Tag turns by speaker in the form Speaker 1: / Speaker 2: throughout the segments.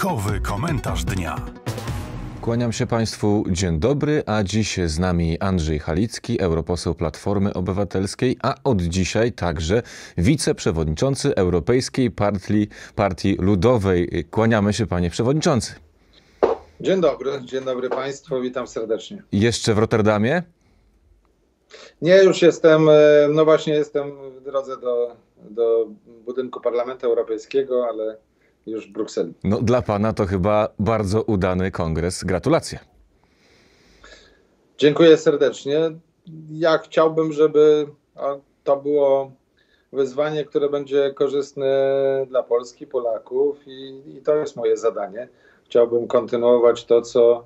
Speaker 1: Bajkowy komentarz dnia.
Speaker 2: Kłaniam się Państwu, dzień dobry, a dziś z nami Andrzej Halicki, europoseł Platformy Obywatelskiej, a od dzisiaj także wiceprzewodniczący Europejskiej Partii, Partii Ludowej. Kłaniamy się Panie Przewodniczący.
Speaker 3: Dzień dobry, dzień dobry Państwu, witam serdecznie.
Speaker 2: Jeszcze w Rotterdamie?
Speaker 3: Nie, już jestem, e, no właśnie jestem w drodze do, do budynku Parlamentu Europejskiego, ale już w Brukseli.
Speaker 2: No dla Pana to chyba bardzo udany kongres. Gratulacje.
Speaker 3: Dziękuję serdecznie. Ja chciałbym, żeby to było wyzwanie, które będzie korzystne dla Polski, Polaków i, i to jest moje zadanie. Chciałbym kontynuować to, co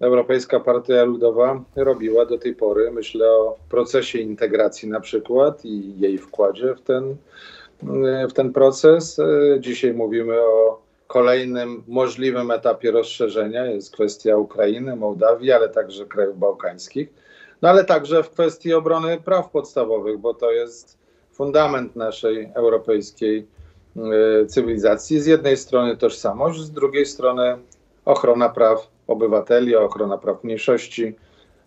Speaker 3: Europejska Partia Ludowa robiła do tej pory. Myślę o procesie integracji na przykład i jej wkładzie w ten, w ten proces. Dzisiaj mówimy o kolejnym możliwym etapie rozszerzenia. Jest kwestia Ukrainy, Mołdawii, ale także krajów bałkańskich. No ale także w kwestii obrony praw podstawowych, bo to jest fundament naszej europejskiej e, cywilizacji. Z jednej strony tożsamość, z drugiej strony ochrona praw obywateli, ochrona praw mniejszości,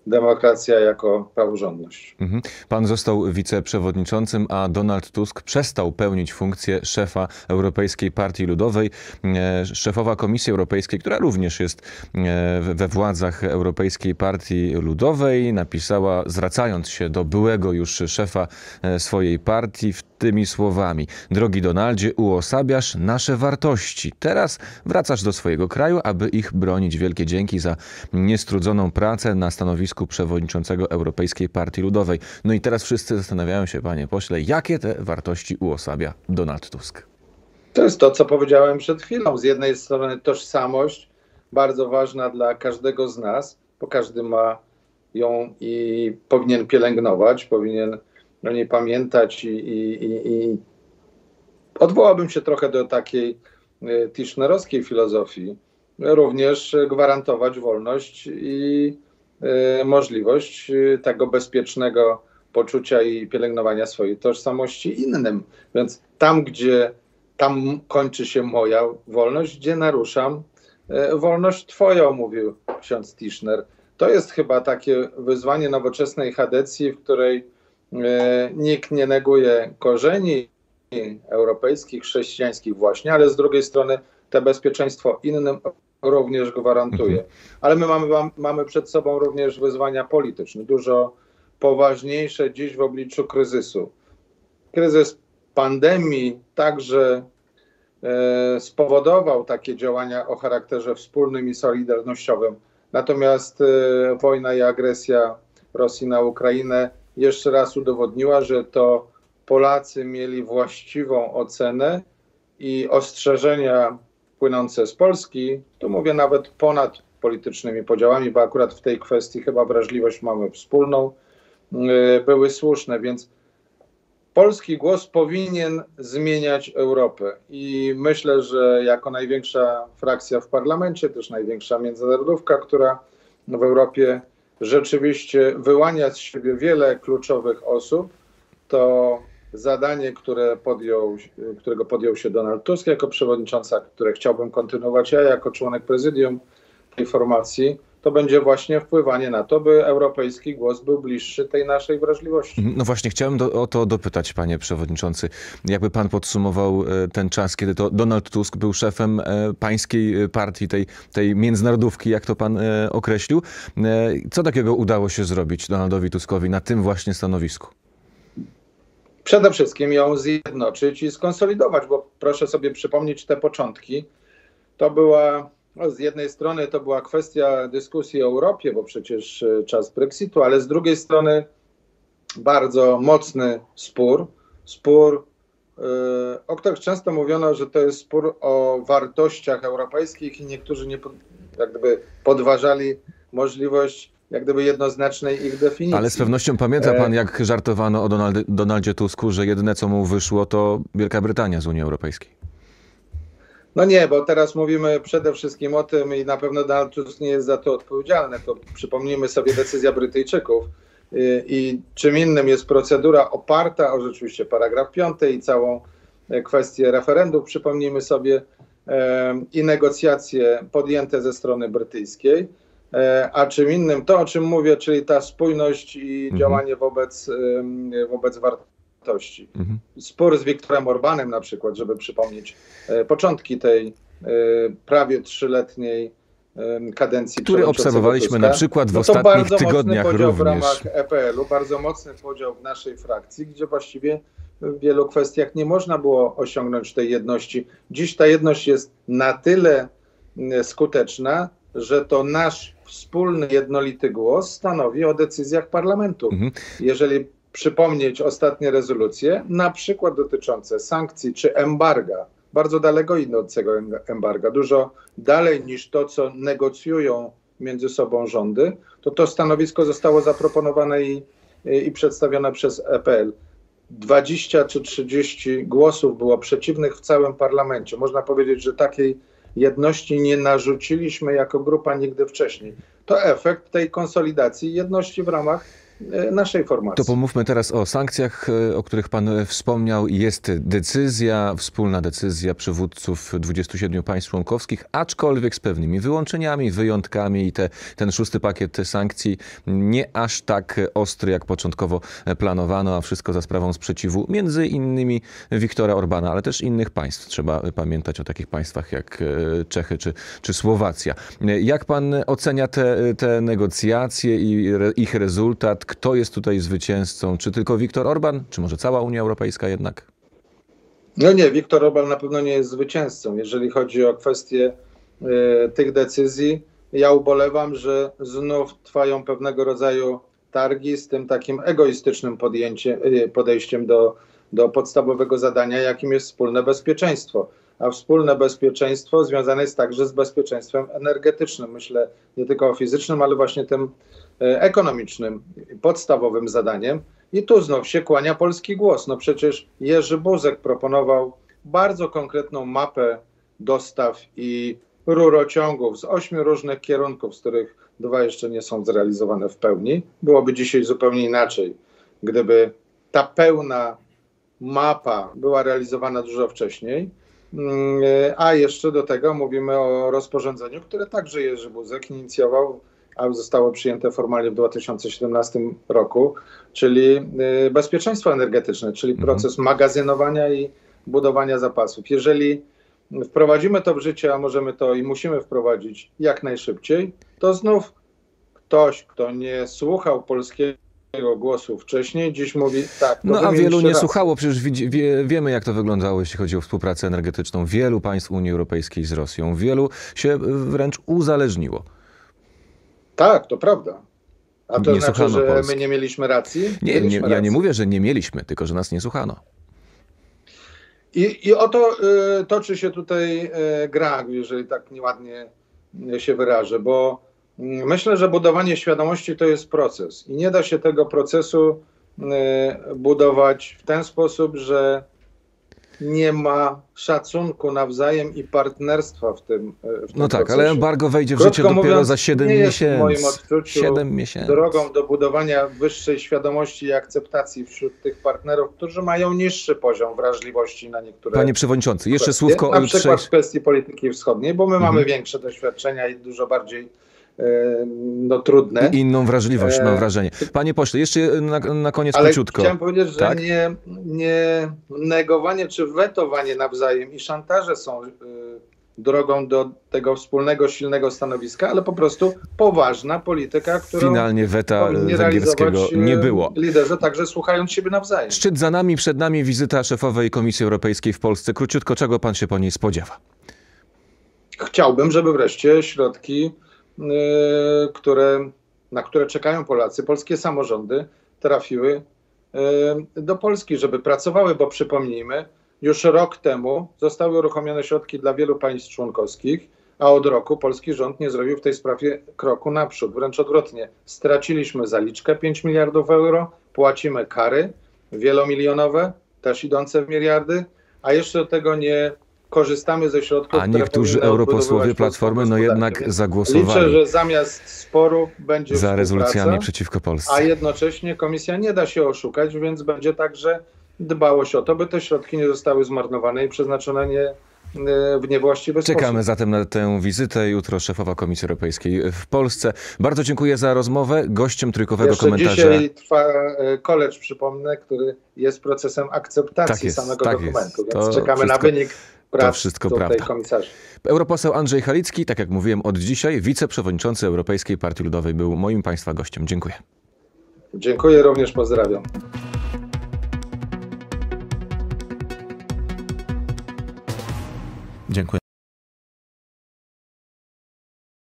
Speaker 3: demokracja jako praworządność.
Speaker 2: Mhm. Pan został wiceprzewodniczącym, a Donald Tusk przestał pełnić funkcję szefa Europejskiej Partii Ludowej. E, szefowa Komisji Europejskiej, która również jest e, we władzach Europejskiej Partii Ludowej, napisała, zwracając się do byłego już szefa e, swojej partii, tymi słowami: Drogi Donaldzie, uosabiasz nasze wartości. Teraz wracasz do swojego kraju, aby ich bronić. Wielkie dzięki za niestrudzoną pracę na stanowisku przewodniczącego Europejskiej Partii Ludowej. No i teraz wszyscy zastanawiają się, panie pośle, jakie te wartości uosabia Donald Tusk.
Speaker 3: To jest to, co powiedziałem przed chwilą. Z jednej strony tożsamość, bardzo ważna dla każdego z nas, bo każdy ma ją i powinien pielęgnować, powinien o niej pamiętać i, i, i, i odwołałbym się trochę do takiej e, tischnerowskiej filozofii, również gwarantować wolność i możliwość e, tego bezpiecznego poczucia i pielęgnowania swojej tożsamości innym. Więc tam, gdzie tam kończy się moja wolność, gdzie naruszam wolność twoją, mówił ksiądz Tischner. To jest chyba takie wyzwanie nowoczesnej chadecji, w której nikt nie neguje korzeni europejskich, chrześcijańskich właśnie, ale z drugiej strony te bezpieczeństwo innym również gwarantuje. Ale my mamy, mamy przed sobą również wyzwania polityczne, dużo poważniejsze dziś w obliczu kryzysu. Kryzys pandemii także e, spowodował takie działania o charakterze wspólnym i solidarnościowym. Natomiast e, wojna i agresja Rosji na Ukrainę jeszcze raz udowodniła, że to Polacy mieli właściwą ocenę i ostrzeżenia płynące z Polski, tu mówię nawet ponad politycznymi podziałami, bo akurat w tej kwestii chyba wrażliwość mamy wspólną, y, były słuszne, więc polski głos powinien zmieniać Europę. I myślę, że jako największa frakcja w parlamencie, też największa międzynarodówka, która w Europie rzeczywiście wyłania z siebie wiele kluczowych osób, to zadanie, które podjął, którego podjął się Donald Tusk jako przewodnicząca, które chciałbym kontynuować ja jako członek prezydium tej formacji, to będzie właśnie wpływanie na to, by europejski głos był bliższy tej naszej wrażliwości.
Speaker 2: No właśnie, chciałem do, o to dopytać, panie przewodniczący. Jakby pan podsumował e, ten czas, kiedy to Donald Tusk był szefem e, pańskiej e, partii, tej, tej międzynarodówki, jak to pan określił. Co takiego udało się zrobić Donaldowi Tuskowi na tym właśnie stanowisku?
Speaker 3: Przede wszystkim ją zjednoczyć i skonsolidować, bo proszę sobie przypomnieć te początki. To była no, z jednej strony to była kwestia dyskusji o Europie, bo przecież e, czas Brexitu, ale z drugiej strony bardzo mocny spór, spór, e, o których często mówiono, że to jest spór o wartościach europejskich i niektórzy nie jak gdyby podważali możliwość jak gdyby jednoznacznej ich definicji.
Speaker 2: Ale z pewnością pamięta pan, e, jak żartowano o Donaldy, Donaldzie Tusku, że jedyne co mu wyszło to Wielka Brytania z Unii Europejskiej.
Speaker 3: No nie, bo teraz mówimy przede wszystkim o tym i na pewno Donald Tusk nie jest za to odpowiedzialny. To przypomnijmy sobie decyzja Brytyjczyków i, i czym innym jest procedura oparta o rzeczywiście paragraf 5 i całą kwestię referendum. Przypomnijmy sobie i negocjacje podjęte ze strony brytyjskiej, a czym innym to, o czym mówię, czyli ta spójność i mhm. działanie wobec, wobec wartości. Mhm. Spór z Wiktorem Orbanem na przykład, żeby przypomnieć początki tej prawie trzyletniej kadencji.
Speaker 2: Który obserwowaliśmy na przykład w no ostatnich tygodniach
Speaker 3: podział
Speaker 2: również.
Speaker 3: w ramach EPL-u, bardzo mocny podział w naszej frakcji, gdzie właściwie w wielu kwestiach nie można było osiągnąć tej jedności. Dziś ta jedność jest na tyle skuteczna, że to nasz wspólny, jednolity głos stanowi o decyzjach parlamentu. Mhm. Jeżeli przypomnieć ostatnie rezolucje, na przykład dotyczące sankcji czy embarga, bardzo daleko idą od tego embarga, dużo dalej niż to, co negocjują między sobą rządy, to to stanowisko zostało zaproponowane i, i przedstawione przez EPL. 20 czy 30 głosów było przeciwnych w całym parlamencie. Można powiedzieć, że takiej jedności nie narzuciliśmy jako grupa nigdy wcześniej. To efekt tej konsolidacji jedności w ramach naszej formacji.
Speaker 2: To pomówmy teraz o sankcjach, e, o których pan wspomniał. Jest decyzja, wspólna decyzja przywódców 27 państw członkowskich, aczkolwiek z pewnymi wyłączeniami, wyjątkami i te, ten szósty pakiet sankcji nie aż tak ostry, jak początkowo planowano, a wszystko za sprawą sprzeciwu między innymi Wiktora Orbana, ale też innych państw. Trzeba pamiętać o takich państwach jak e, Czechy czy, czy Słowacja. Jak pan ocenia te, te negocjacje i ich rezultat? Kto jest tutaj zwycięzcą? Czy tylko Viktor Orban, czy może cała Unia Europejska jednak?
Speaker 3: No nie, Viktor Orban na pewno nie jest zwycięzcą. Jeżeli chodzi o kwestię y, tych decyzji, ja ubolewam, że znów trwają pewnego rodzaju targi z tym takim egoistycznym y, podejściem do, do podstawowego zadania, jakim jest wspólne bezpieczeństwo. A wspólne bezpieczeństwo związane jest także z bezpieczeństwem energetycznym. Myślę nie tylko o fizycznym, ale właśnie tym E, ekonomicznym, podstawowym zadaniem. I tu znów się kłania polski głos. No przecież Jerzy Buzek proponował bardzo konkretną mapę dostaw i rurociągów z ośmiu różnych kierunków, z których dwa jeszcze nie są zrealizowane w pełni. Byłoby dzisiaj zupełnie inaczej, gdyby ta pełna mapa była realizowana dużo wcześniej. Mm, e, a jeszcze do tego mówimy o rozporządzeniu, które także Jerzy Buzek inicjował a zostało przyjęte formalnie w 2017 roku, czyli y, bezpieczeństwo energetyczne, czyli mhm. proces magazynowania i budowania zapasów. Jeżeli wprowadzimy to w życie, a możemy to i musimy wprowadzić jak najszybciej, to znów ktoś, kto nie słuchał polskiego głosu wcześniej, dziś mówi tak.
Speaker 2: No a wielu nie raz. słuchało, przecież wie, wiemy jak to wyglądało, jeśli chodzi o współpracę energetyczną. Wielu państw Unii Europejskiej z Rosją, wielu się wręcz uzależniło.
Speaker 3: Tak, to prawda. A to nie znaczy, że Polski. my nie mieliśmy racji?
Speaker 2: Nie,
Speaker 3: mieliśmy
Speaker 2: nie ja nie mówię, że nie mieliśmy, tylko że nas nie słuchano.
Speaker 3: I, i oto y, toczy się tutaj y, gra, jeżeli tak nieładnie się wyrażę, bo myślę, że budowanie świadomości to jest proces i nie da się tego procesu y, budować w ten sposób, że nie ma szacunku nawzajem i partnerstwa w tym. E, w tym
Speaker 2: no tak,
Speaker 3: procesie.
Speaker 2: ale embargo wejdzie w Krótko życie dopiero mówiąc, za 7
Speaker 3: nie
Speaker 2: miesięcy.
Speaker 3: Jest w moim odczuciu 7 miesięcy. drogą do budowania wyższej świadomości i akceptacji wśród tych partnerów, którzy mają niższy poziom wrażliwości na niektóre.
Speaker 2: Panie Przewodniczący, jeszcze kwestie, słówko
Speaker 3: o Na przykład w kwestii polityki wschodniej, bo my mhm. mamy większe doświadczenia i dużo bardziej no, trudne.
Speaker 2: I inną wrażliwość, mam e, wrażenie. Panie pośle, jeszcze na, na koniec
Speaker 3: Ale
Speaker 2: króciutko.
Speaker 3: Chciałem powiedzieć, że tak? nie, nie negowanie czy wetowanie nawzajem i szantaże są y, drogą do tego wspólnego, silnego stanowiska, ale po prostu poważna polityka, którą
Speaker 2: Finalnie weta węgierskiego nie było.
Speaker 3: Liderzy także słuchając siebie nawzajem.
Speaker 2: Szczyt za nami, przed nami wizyta szefowej Komisji Europejskiej w Polsce. Króciutko, czego pan się po niej spodziewa?
Speaker 3: Chciałbym, żeby wreszcie środki które, na które czekają Polacy, polskie samorządy trafiły y, do Polski, żeby pracowały, bo przypomnijmy, już rok temu zostały uruchomione środki dla wielu państw członkowskich, a od roku polski rząd nie zrobił w tej sprawie kroku naprzód. Wręcz odwrotnie, straciliśmy zaliczkę 5 miliardów euro, płacimy kary wielomilionowe, też idące w miliardy, a jeszcze do tego nie korzystamy ze środków.
Speaker 2: A niektórzy europosłowie Platformy no jednak zagłosowali.
Speaker 3: Liczę, że zamiast sporu będzie
Speaker 2: za rezolucjami przeciwko Polsce.
Speaker 3: A jednocześnie komisja nie da się oszukać, więc będzie także dbałość o to, by te środki nie zostały zmarnowane i przeznaczone nie, w niewłaściwy
Speaker 2: Czekamy
Speaker 3: sposób.
Speaker 2: zatem na tę wizytę. Jutro szefowa Komisji Europejskiej w Polsce. Bardzo dziękuję za rozmowę. Gościem trójkowego
Speaker 3: Jeszcze
Speaker 2: komentarza.
Speaker 3: dzisiaj trwa e, college, przypomnę, który jest procesem akceptacji
Speaker 2: Tak jest,
Speaker 3: samego
Speaker 2: tak
Speaker 3: dokumentu,
Speaker 2: jest.
Speaker 3: więc
Speaker 2: To
Speaker 3: czekamy na
Speaker 2: wszystko-
Speaker 3: prac
Speaker 2: wszystko
Speaker 3: tutaj
Speaker 2: prawda.
Speaker 3: komisarzy.
Speaker 2: Europoseł Andrzej Halicki, tak jak mówiłem od dzisiaj, wiceprzewodniczący Europejskiej Partii Ludowej był moim Państwa gościem. Dziękuję.
Speaker 3: Dziękuję, również pozdrawiam.